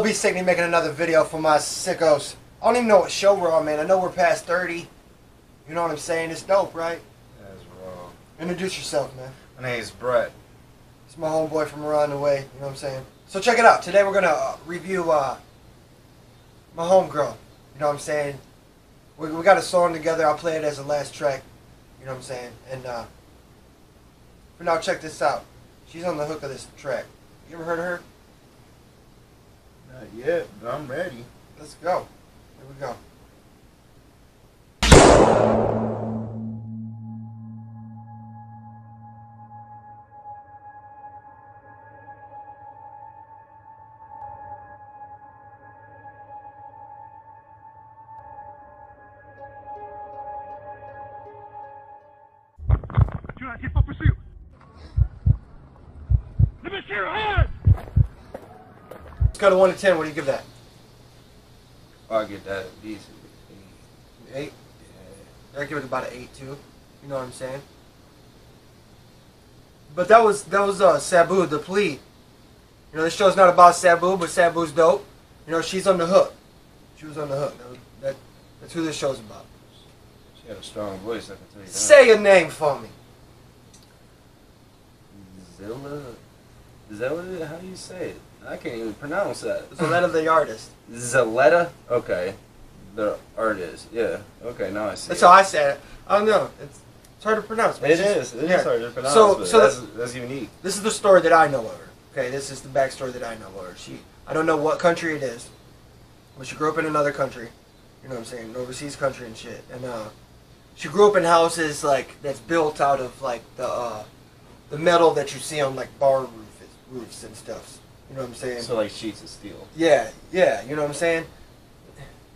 Y'all? LB Sickning making another video for my sickos. I don't even know what show we're on, man. I know we're past 30. You know what I'm saying? It's dope, right? That's wrong. Introduce yourself, man. My name's Brett. It's my homeboy from around the way. You know what I'm saying? So check it out. Today we're gonna uh, review uh, my homegirl. You know what I'm saying? We, we got a song together. I'll play it as the last track. You know what I'm saying? And uh, for now, check this out. She's on the hook of this track. You ever heard of her? Not yet, but I'm ready. Let's go. Here we go. Scale of 1 to 10, what do you give that? I'll get that decent. 8? eight I give it about an 8 too. You know what I'm saying? But that was that was uh, Sabu, the plea. You know, this show's not about Sabu, but Sabu's dope. You know, she's on the hook. She was on the hook. That, was- that that's who this show's about. She had a strong voice, I can tell you that. Say a name for me. Zilla. Zilla? How do you say it? I can't even pronounce that. It's the letter of the artist. Zaletta? Okay. The artist. Yeah. Okay, now I see. That's it. how I said it. I don't know. It's, it's hard to pronounce. It it's just- It is yeah. hard to pronounce. So- so that's, that's unique. This is the story that I know of her. Okay, this is the backstory that I know of her. She, I don't know what country it is, but she grew up in another country. You know what I'm saying? An overseas country and shit. And uh, she grew up in houses like that's built out of like the uh, the metal that you see on like bar roof, roofs and stuff. You know what I'm saying? So like sheets of steel. Yeah, yeah, you know what I'm saying?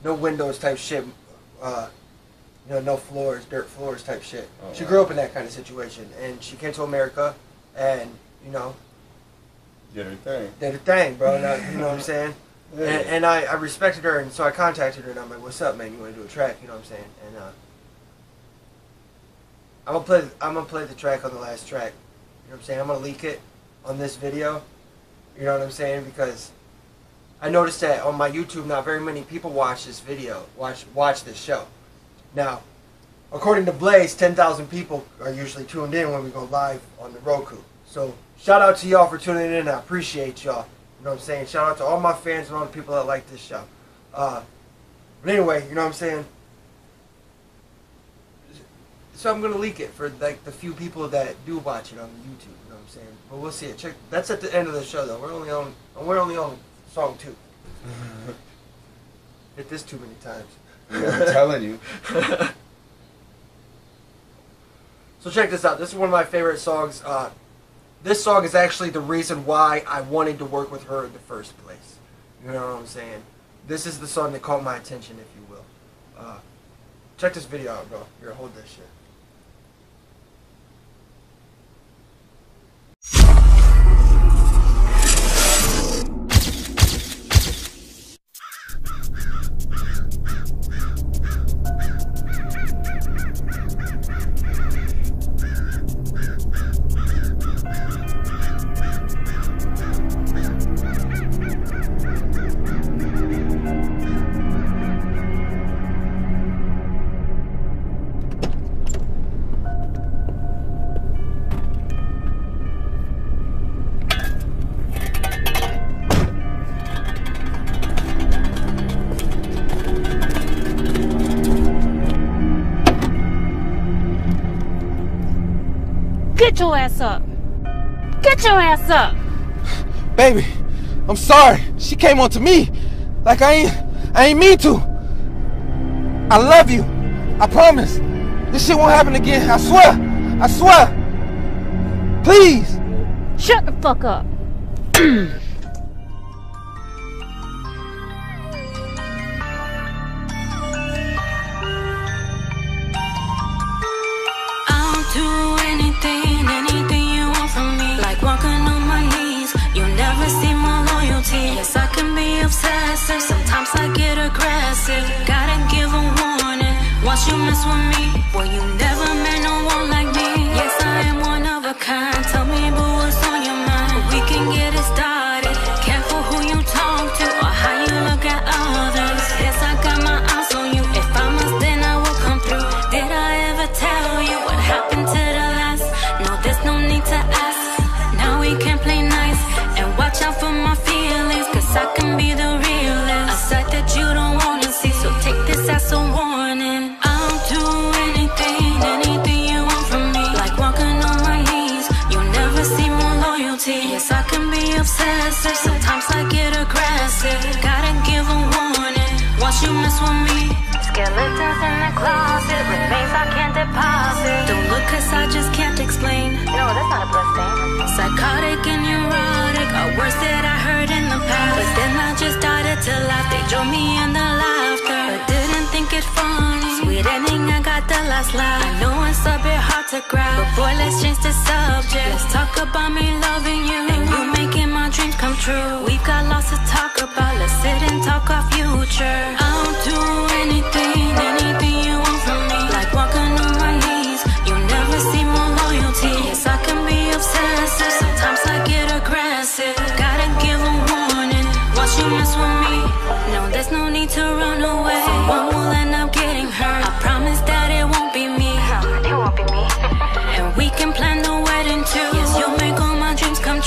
No windows type shit. Uh, you know, no floors, dirt floors type shit. Oh, she wow. grew up in that kind of situation, and she came to America, and you know, Did her thing. did her thing, bro. You know what I'm saying? Yeah. And, and I, I respected her, and so I contacted her, and I'm like, "What's up, man? You want to do a track?" You know what I'm saying? And uh, I'm gonna play. I'm gonna play the track on the last track. You know what I'm saying? I'm gonna leak it on this video. You know what I'm saying? Because I noticed that on my YouTube, not very many people watch this video, watch watch this show. Now, according to Blaze, 10,000 people are usually tuned in when we go live on the Roku. So shout out to y'all for tuning in. I appreciate y'all. You know what I'm saying? Shout out to all my fans and all the people that like this show. Uh, but anyway, you know what I'm saying? So I'm gonna leak it for like the few people that do watch it on YouTube. You know what I'm saying? But we'll see it. Check. That's at the end of the show though. We're only on. We're only on song two. Hit this too many times. I'm telling you. So check this out. This is one of my favorite songs. Uh, this song is actually the reason why I wanted to work with her in the first place. You know what I'm saying? This is the song that caught my attention, if you will. Uh, check this video out, bro. Here, hold this shit. Baby, I'm sorry. She came on to me like I ain't I ain't mean to. I love you. I promise. This shit won't happen again. I swear. I swear. Please. Shut the fuck up. obsessive, sometimes I get aggressive. Gotta give a warning. Once you mess with me, well, you never met no one like me. Yes, I am one of a kind. Tell me, boo, what's on your mind? We can get it started. Aggressive. Gotta give a warning. Once you mess with me, skeletons in the closet. Remains I can't deposit. Don't look cause I just can't explain. No, that's not a blessing. Psychotic and neurotic are words that I heard in the past. But then I just started to laugh. They drove me in the laughter. But didn't think it funny. Sweet ending, I got the last laugh. I know it's a bit hard to grab. But boy, let's change the subject. Let's talk about me loving you. And you making my dreams come true. We've got lots to talk about. Let's sit and talk our future. I'll do anything, anything you want from me. Like walking on my knees. You never see more loyalty. Yes, I can be obsessive. Sometimes I get aggressive. Gotta give a warning. Once you mess with me, no, there's no need to run away. Someone will end up getting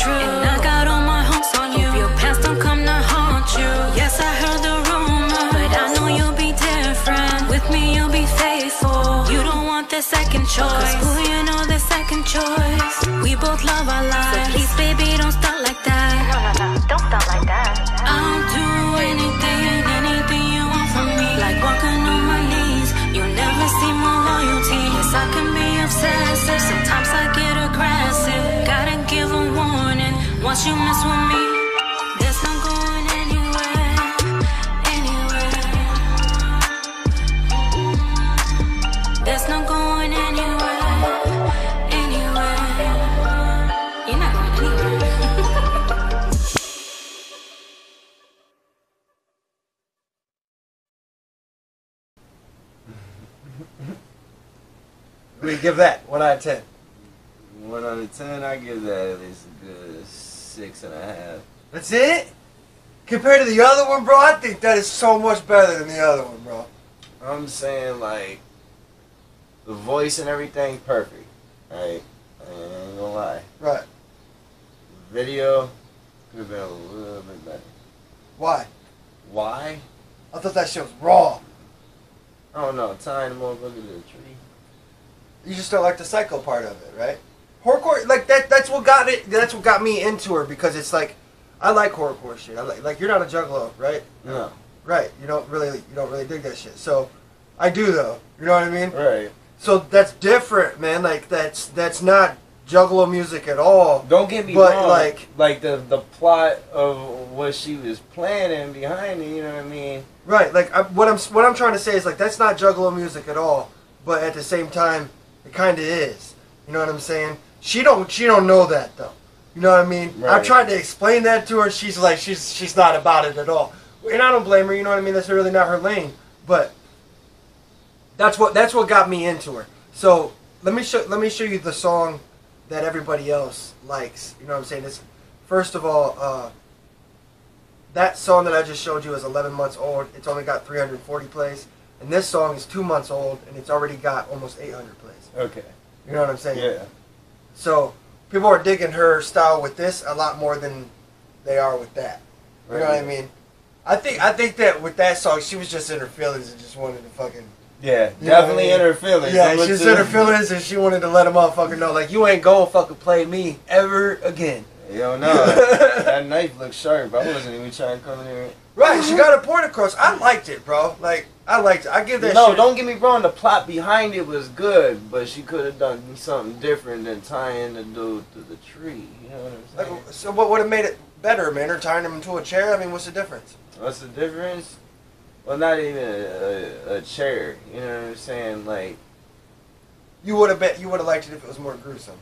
choice. Cause you Feel pants don't come and haunt you Yes I heard the rumor but I know you'll be different With me you'll be safe for You don't want the second choice? We both love our lives. So please, baby, don't start like that. No, no, no. Don't start like that. I'll do anything, anything you want from me. Like walking on my knees. You never see more loyalty. Yes, I can be obsessive. Sometimes I get aggressive. You mess with me, there's no going anywhere. Anywhere. There's no going anywhere. Anywhere. You're not going anywhere. We give that one out of ten. One out of ten, I give that at least a good six and a half. That's it. Compared to the other one, bro, I think that is so much better than the other one, bro. I'm saying like the voice and everything perfect. Right? I ain't gonna lie. Right? Video could have been a little bit better. Why? Why? I thought that shit was raw. I don't know. Tying the motherfucker to the tree. You just don't like the psycho part of it, right? Horrorcore, like that. That's what got it. That's what got me into her because it's like, I like horrorcore shit. I like, like you're not a juggalo, right? No. Right. You don't really, you don't really dig that shit. So, I do though. You know what I mean? Right. So that's different, man. Like that's that's not juggalo music at all. Don't get me But, wrong. like- like the the plot of what she was planning behind it. You know what I mean? Right. Like I, what I'm what I'm trying to say is like that's not juggalo music at all. But at the same time, it kind of is. You know what I'm saying? She don't she don't know that though. You know what I mean? I Right. tried to explain that to her. She's like she's she's not about it at all. And I don't blame her. You know what I mean? That's really not her lane. But that's what that's what got me into her. So let me show let me show you the song that everybody else likes. You know what I'm saying? It's first of all. uh that song that I just showed you is 11 months old. It's only got 340 plays. And this song is two months old, and it's already got almost 800 plays. Okay. You know what I'm saying? Yeah. So people are digging her style with this a lot more than they are with that. You know what I mean? I think I think that with that song, she was just in her feelings and just wanted to fucking. Yeah. What I definitely mean? in her feelings. Yeah, she was in her feelings and she wanted to let a motherfucker know, like, you ain't gonna fucking play me ever again. Yo, no. that knife looks sharp. I wasn't even trying to come in here. Right, she got a point across. I liked it, bro. Like, I liked it. I give that no, shit. don't get me wrong. The plot behind it was good, but she could have done something different than tying the dude to the tree. You know what I'm saying? Like, so what would have made it better, man? Or tying him to a chair? I mean, what's the difference? What's the difference? Well, not even a, a, a chair. You know what I'm saying? Like, You would have bet you would have liked it if it was more gruesome.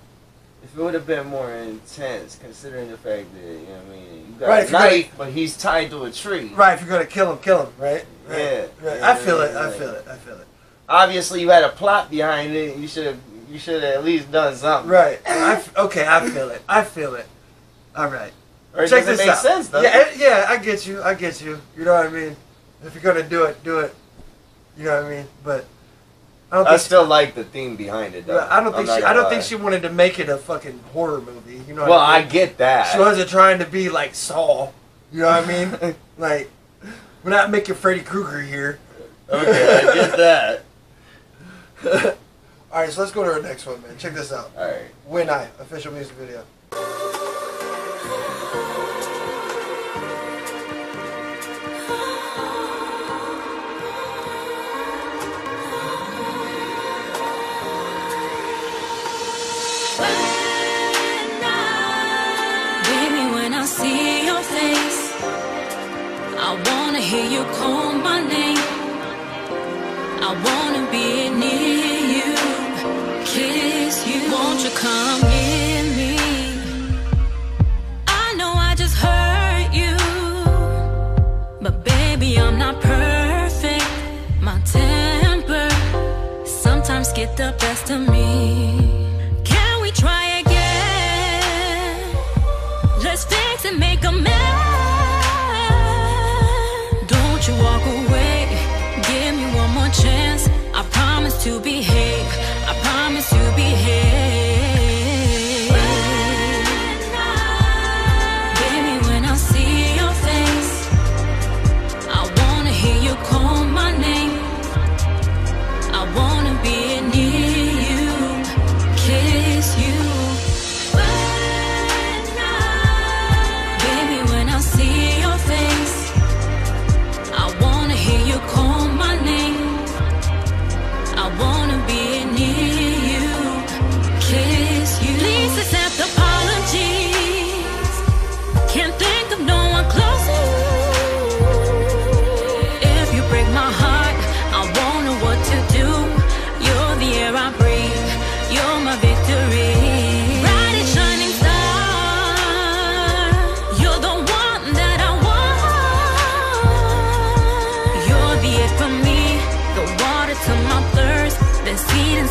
If it would have been more intense, considering the fact that you know, what I mean, you got Right, a gonna- knife, but he's tied to a tree. Right, if you're gonna kill him, kill him. Right. right, Yeah, Right. I feel it. I feel it. I feel it. Obviously, you had a plot behind it. You should have. You should have at least done something. Right. I f- okay. I feel it. I feel it. All right. Or Check this out. sense, yeah, it- yeah. I get you. I get you. You know what I mean? If you're gonna do it, do it. You know what I mean? But I I still like the theme behind it, though. I don't think I'm she. I don't think she wanted to make it a fucking horror movie. You know. Well, I I mean? get that. She wasn't trying to be like Saul. You know what I mean? like, we're not making Freddy Krueger here. okay, I get that. All right, so let's go to our next one, man. Check this out. All right. When I official music video. Hear you call my name. I wanna be near you, kiss you. Won't you come near me? I know I just hurt you, but baby, I'm not perfect. My temper sometimes get the best of me. To behave. I promise to behave.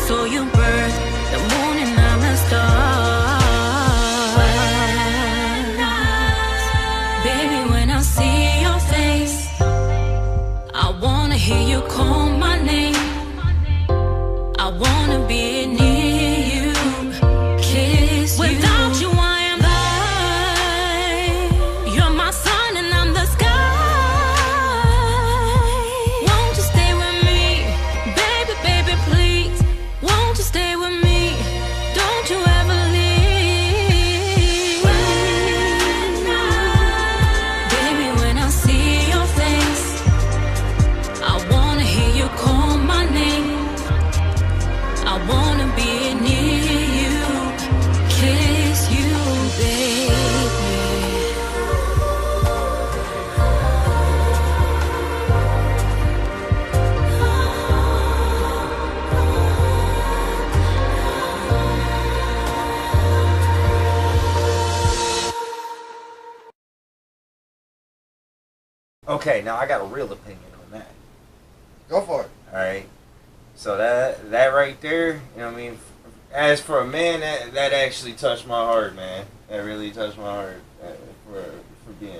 Seed and stay with me? Okay, now I got a real opinion on that. Go for it. All right. So that that right there, you know what I mean. As for a man, that that actually touched my heart, man. That really touched my heart uh, for for being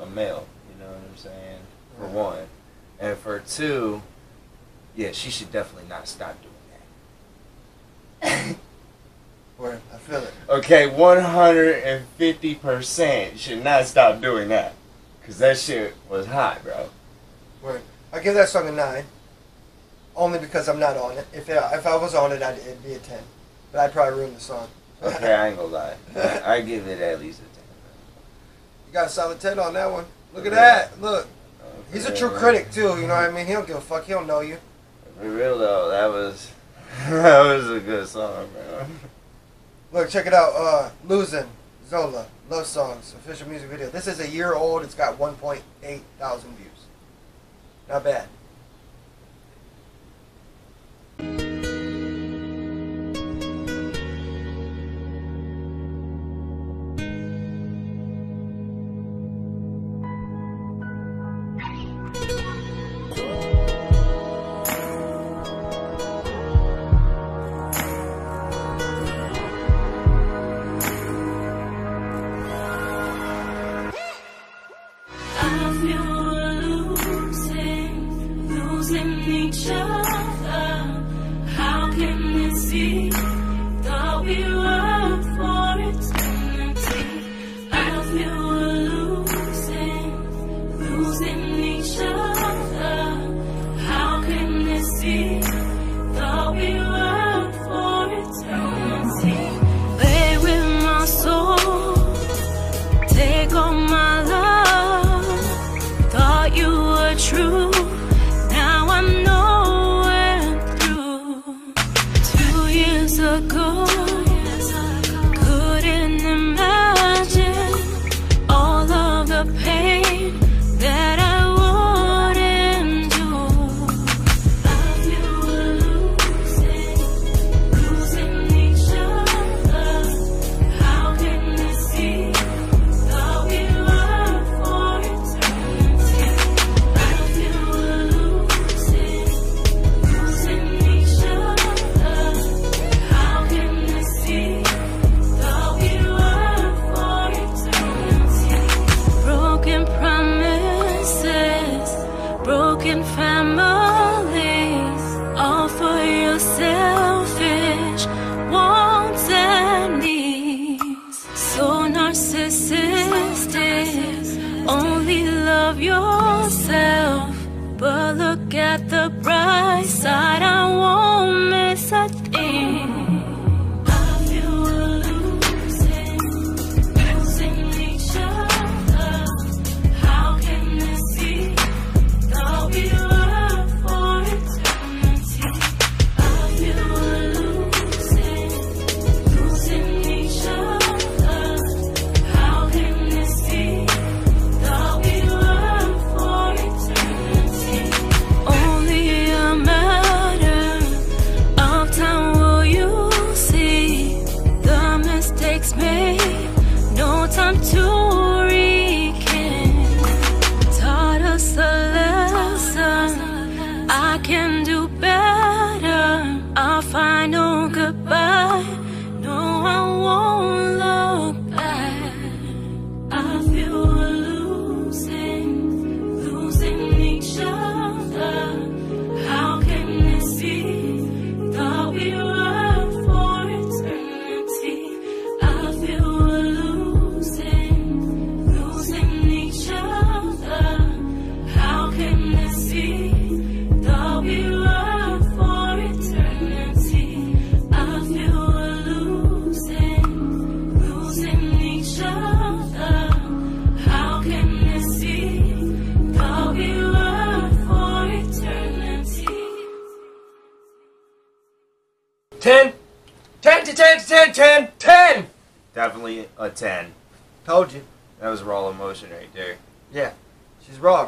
a, male. You know what I'm saying? For one, and for two, yeah, she should definitely not stop doing that. Word. I feel it. Okay, one hundred and fifty percent should not stop doing that, cause that shit was hot, bro. Word. I give that song a nine. Only because I'm not on it. If I, if I was on it, I'd, it'd be a ten. But I'd probably ruin the song. Okay, I ain't gonna lie. I, I give it at least a ten. You got a solid ten on that one. Look at that. Look. He's a true critic too. You know what I mean? He don't give a fuck. He don't know you. For real though, that was that was a good song, bro. Look, check it out. Uh, Losing Zola Love Songs official music video. This is a year old. It's got 1.8 thousand views. Not bad.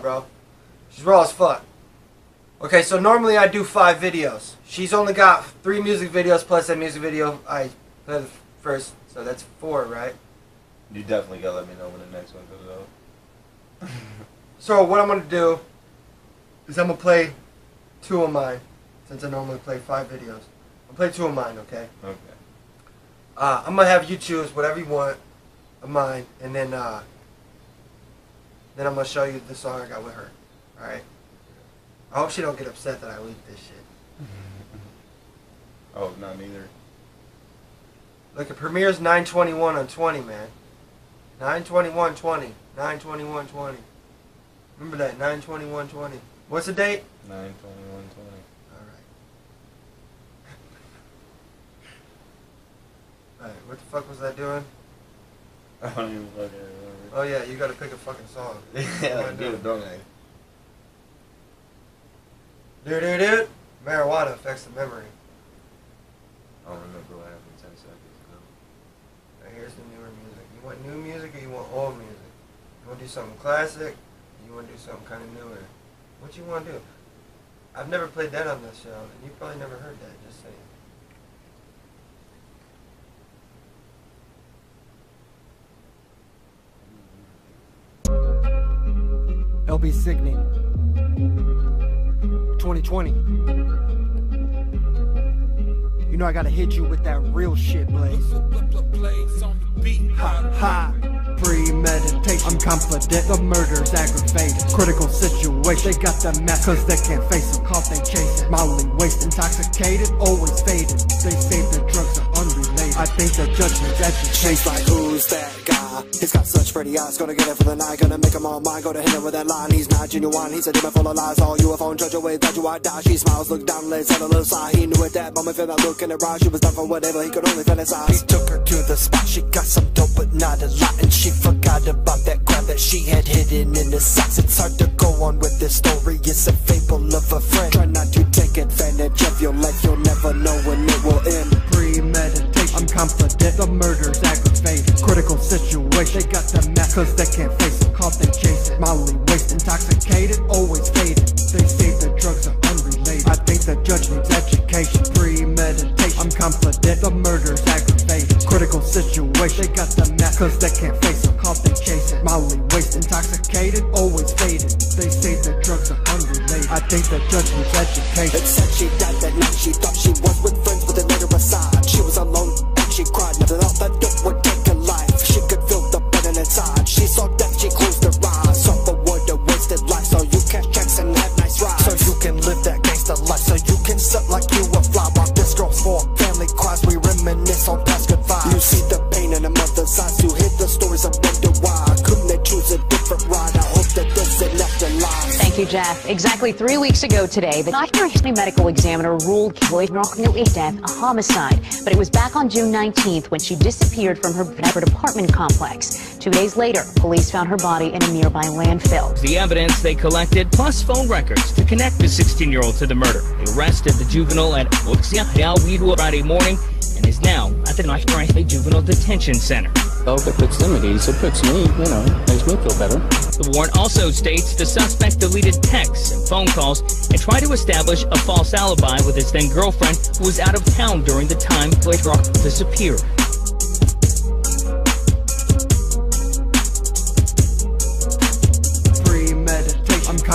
Bro. She's raw as fuck. Okay, so normally I do five videos. She's only got three music videos plus that music video I played the first, so that's four, right? You definitely gotta let me know when the next one comes out. So what I'm gonna do is I'm gonna play two of mine, since I normally play five videos. I'll play two of mine, okay? Okay. Uh, I'm gonna have you choose whatever you want of mine, and then uh, then I'm gonna show you the song I got with her. All right. I hope she don't get upset that I leaked this shit. Oh, not neither. Look, it premieres 921 on 20, man. 921 20. 921 20. Remember that 921 20. What's the date? 9 21 20. All right. All right. What the fuck was I doing? I don't even fucking remember. Oh yeah, you gotta pick a fucking song. yeah, dude, don't I? Dude, dude, dude. Marijuana affects the memory. I don't remember what happened 10 seconds ago. Now here's the newer music. You want new music or you want old music? You want to do something classic? Or you want to do something kind of newer? What you want to do? I've never played that on this show, and you probably never heard that. Just saying. LB Sickning. 2020. You know I gotta hit you with that real shit, Blaze. Ha ha. Premeditation. I'm confident the murder's aggravated. Critical situation. They got the mess cause they can't face them. Caught they chasing. Mildly waste intoxicated. Always faded. They say the drugs are unrelated. I think the judgment's education. She's like, who's that guy? He's got such pretty eyes, gonna get it for the night, gonna make him all mine, go to hit him with that line. He's not genuine, he's a demon full of lies. All UFO and judge away that you I die. She smiles, look down, let's have a little sigh. He knew at that moment, feel that look in her eyes. She was done for whatever he could only fantasize. He took her to the spot, she got some dope, but not a lot. And she forgot about that crap that she had hidden in the socks. It's hard to go on with this story, it's a fable of a friend. Try not to take advantage of your life, you'll never know when it will end. Premeditation. I'm confident the murder's aggravated. Critical situation. They got the mess cause they can't face it. Caught they chasing. Mildly waste intoxicated. Always faded. They say the drugs are unrelated. I think the judgment's education. Premeditation. I'm confident the murder's aggravated. Critical situation. They got the mess cause they can't face it. Jeff. Exactly three weeks ago today, the Nottingham medical examiner ruled Lloyd Rocknell's death a homicide. But it was back on June 19th when she disappeared from her apartment complex. Two days later, police found her body in a nearby landfill. The evidence they collected, plus phone records to connect the 16-year-old to the murder. They arrested the juvenile at Friday morning is now at the North Nottingham Juvenile Detention Center. Oh, if it puts them at ease, it puts me, you know, makes me feel better. The warrant also states the suspect deleted texts and phone calls and tried to establish a false alibi with his then girlfriend who was out of town during the time Blake Rock disappeared.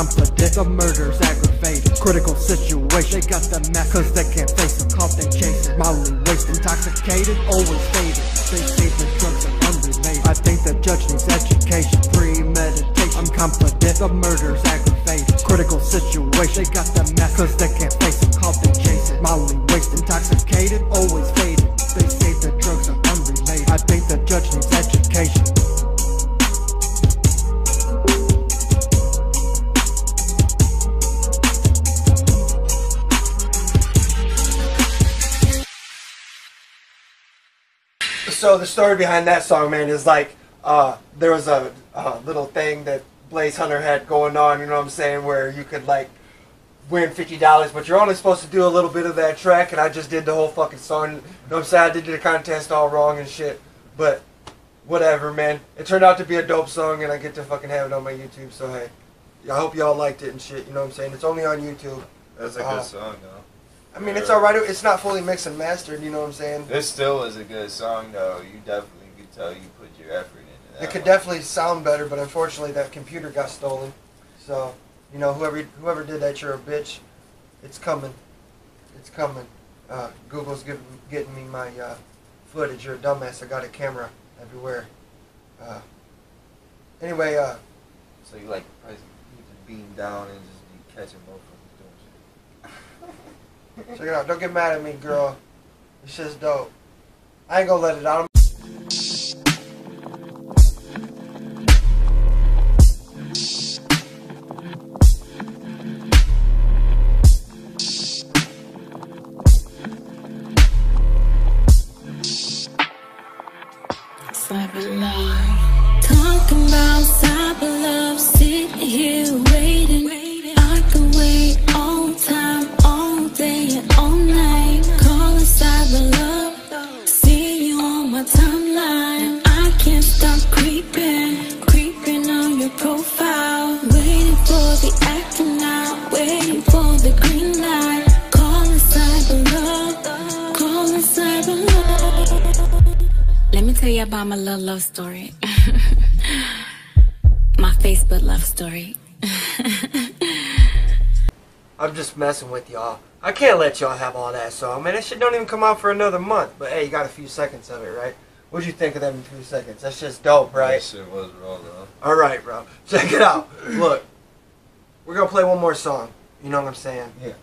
Confident the murder's aggravated. Critical situation, they got the mess, cause they can't face them, caught they chasing. Molly waste, intoxicated, always faded. They say the drugs are unrelated. I think the judge needs education. Premeditation, I'm confident the murder's aggravated. Critical situation, they got the mess, cause they can't face them, caught they chasing. Molly waste, intoxicated, always faded. So the story behind that song, man, is like uh, there was a, a little thing that Blaze Hunter had going on. You know what I'm saying? Where you could like win fifty dollars, but you're only supposed to do a little bit of that track, and I just did the whole fucking song. You know what I'm saying? I did the contest all wrong and shit, but whatever, man. It turned out to be a dope song, and I get to fucking have it on my YouTube. So hey, I hope y'all liked it and shit. You know what I'm saying? It's only on YouTube. That's a Uh, good song, though. I mean, it's alright. It's not fully mixed and mastered. You know what I'm saying? This still is a good song, though. You definitely could tell you put your effort into that. It could one. definitely sound better, but unfortunately that computer got stolen. So, you know, whoever whoever did that, you're a bitch. It's coming. It's coming. Uh, Google's giving, getting me my uh, footage. You're a dumbass. I got a camera everywhere. Uh, anyway, uh, So you like you just beam down and just be catching both of them doing shit. Check it out. Don't get mad at me, girl. It's just dope. I ain't gonna let it out. Cyber love. Talking about cyber love, sitting here you about my little love story. my Facebook love story. I'm just messing with y'all. I can't let y'all have all that song, man. That shit don't even come out for another month. But hey, you got a few seconds of it, right? What'd you think of that them few seconds? That's just dope, right? That right? shit was raw, though. All right, bro. Check it out. Look, we're gonna play one more song. You know what I'm saying? Yeah.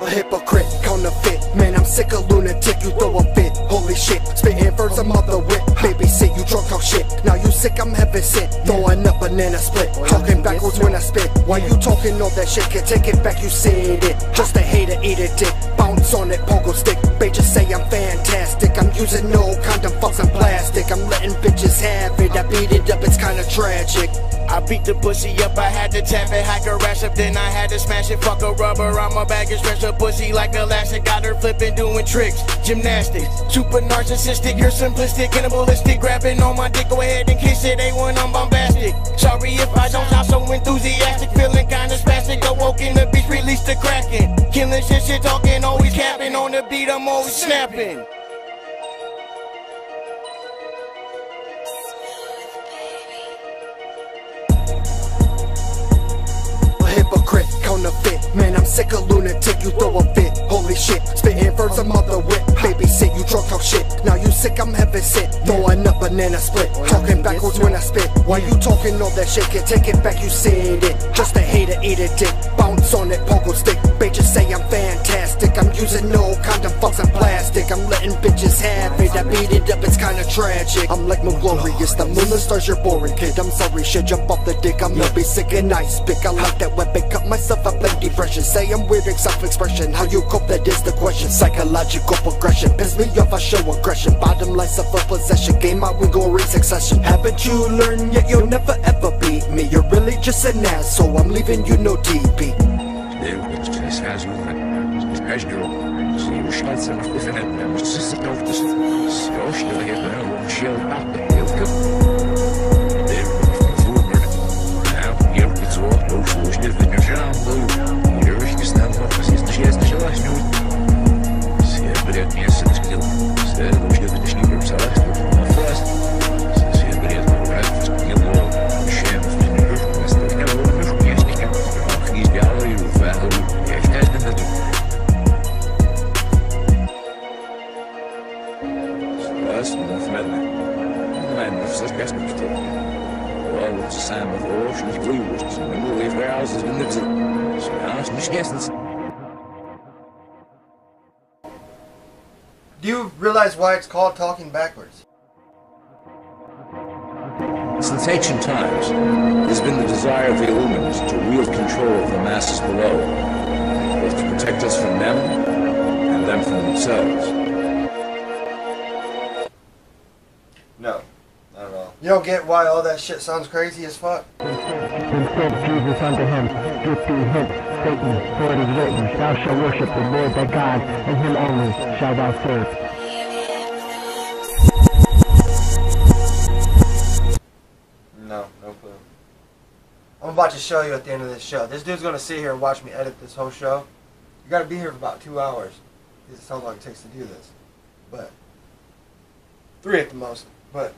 A hypocrite, counterfeit. Man, I'm sick of lunatic. You throw a fit. Holy shit. Spitting first, I'm a mother whip. Baby, see you drunk talk shit. Now you sick, I'm heaven sent. Throwing up banana split. Talking backwards when I spit. Why you talking all that shit? Can't take it back, you said it. Just a hater, eat a dick. Bounce on it, pogo stick. Bitches say I'm fantastic. I'm using no condom, fuck some plastic. I'm letting bitches have it. I beat it up, it's kinda tragic. I beat the pussy up, I had to tap it, hack her ass up, then I had to smash it. Fuck a rubber on my back and stretch her pussy like elastic. Got her flipping, doing tricks, gymnastics. Super narcissistic, you're simplistic, cannibalistic. Grabbing on my dick, go ahead and kiss it. A1, I'm bombastic. Sorry if I don't sound so enthusiastic, feeling kinda release the kraken. Killing shit, shit talking, always capping. On the beat, I'm always snapping. Hypocrite, counterfeit. Man, I'm sick of lunatic, you throw a fit. Holy shit, spitting first a mother whip. Baby sit, you drunk talk shit. Now you sick, I'm heaven sit. Throwing up banana split. Talking backwards when I spit. Why you talking all that shit? Can take it back, you said it. Just a hater, eat a dick. Bounce on that pogo stick. Bitches say I'm fantastic. I'm using no condom, fucks and plastic. I'm letting bitches have it. I beat it up, it's kinda tragic. I'm like my glorious. The moon and stars, you're boring, kid. I'm sorry, shit. Jump off the dick. I'm gonna be sick and ice pick. I like that weapon. Cut myself up like depression. Say I'm weird, self expression. How you cope, that is the question. Psychological progression. Piss me off, I show aggression. Bottom line, self possession. Game we go in succession. Haven't you learned yet? You'll never ever beat me. You're really just an ass, so I'm leaving you no That's nothing. I'm not just guessing. Do you realize why it's called talking backwards? Since ancient times, it has been the desire of the Illuminati to wield control of the masses below, both to protect us from them and them from themselves. You don't get why all that shit sounds crazy as fuck? Jesus unto him, get thee hence, Satan, for it is written, Thou shalt worship the Lord thy God, and him only shalt thou serve. No, no clue. I'm about to show you at the end of this show. This dude's gonna sit here and watch me edit this whole show. You gotta be here for about two hours. Because it sounds like it takes to do this. But, three at the most. But,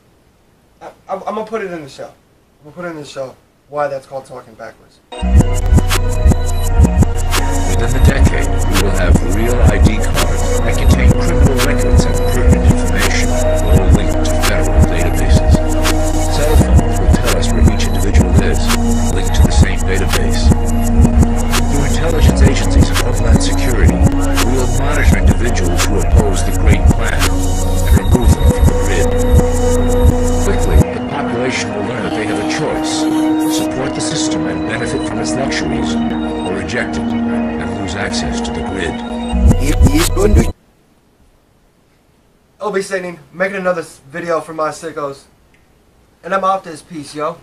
I, I'm, I'm gonna put it in the show. I'm gonna put it in the show why that's called talking backwards. Within the decade, we will have real ID cards Making another video for my sickos. And I'm off to this piece, yo.